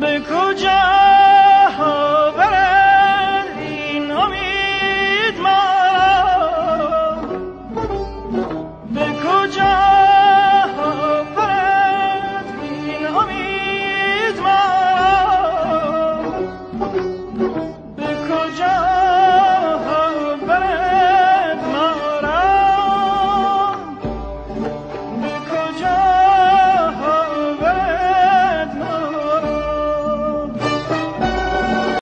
به کجا